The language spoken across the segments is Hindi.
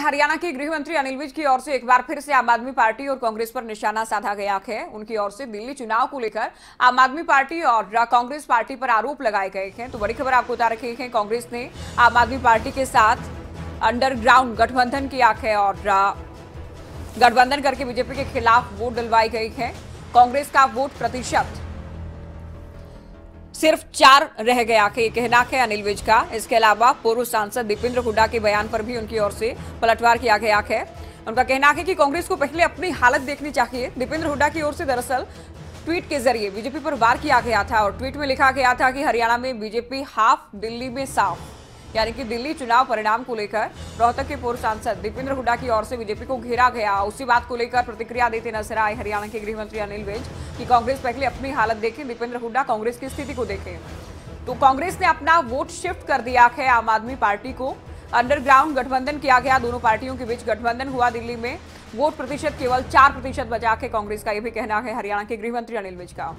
हरियाणा के गृह मंत्री अनिल विज की ओर से एक बार फिर से आम आदमी पार्टी और कांग्रेस पर निशाना साधा गया है उनकी ओर से दिल्ली चुनाव को लेकर आम आदमी पार्टी और कांग्रेस पार्टी पर आरोप लगाए गए हैं। तो बड़ी खबर आपको बता रखी है कांग्रेस ने आम आदमी पार्टी के साथ अंडरग्राउंड गठबंधन किया है और गठबंधन करके बीजेपी के खिलाफ वोट डलवाई गई है। कांग्रेस का वोट प्रतिशत सिर्फ़ चार रह गया कि कहना है अनिल विज का। इसके अलावा पूर्व सांसद दीपेंद्र हुड्डा के बयान पर भी उनकी ओर से पलटवार किया गया है। उनका कहना है कि कांग्रेस को पहले अपनी हालत देखनी चाहिए। दीपेंद्र हुड्डा की ओर से दरअसल ट्वीट के ज़रिए बीजेपी पर वार किया गया था और ट्वीट में लिखा गया था कि हरियाणा में बीजेपी हाफ़, दिल्ली में साफ़। यानी कि दिल्ली चुनाव परिणाम को लेकर रोहतक के पूर्व सांसद दीपेंद्र हुड्डा की ओर से बीजेपी को घेरा गया। उसी बात को लेकर प्रतिक्रिया देते नज़र आए हरियाणा के गृह मंत्री अनिल विज कि कांग्रेस पहले अपनी हालत देखे, दीपेंद्र हुड्डा कांग्रेस की स्थिति को देखे। तो कांग्रेस ने अपना वोट शिफ्ट कर दिया है आम आदमी पार्टी को। अंडरग्राउंड गठबंधन किया गया, दोनों पार्टियों के बीच गठबंधन हुआ दिल्ली में। वोट प्रतिशत केवल चार प्रतिशत बचा के कांग्रेस का यह भी कहना है हरियाणा के गृह मंत्री अनिल विज का।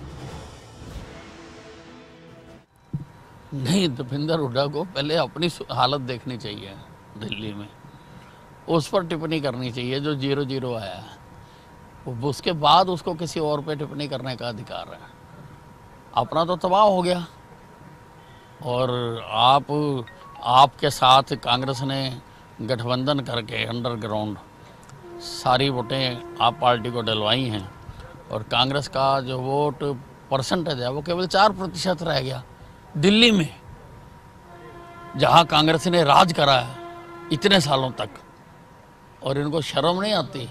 नहीं दीपेंद्र हुड्डा को पहले अपनी हालत देखनी चाहिए दिल्ली में। उस पर टिप्पणी करनी चाहिए, जो ज़ीरो ज़ीरो आया है। उसके बाद उसको किसी और पे टिप्पणी करने का अधिकार है। अपना तो तबाह हो गया। और आप, आपके साथ कांग्रेस ने गठबंधन करके अंडरग्राउंड सारी वोटें आप पार्टी को डलवाई हैं, और कांग्रेस का जो वोट परसेंटेज है, वो केवल चार प्रतिशत रह गया। दिल्ली में, जहाँ कांग्रेस ने राज करा है, इतने सालों तक। और इनको शर्म नहीं आती।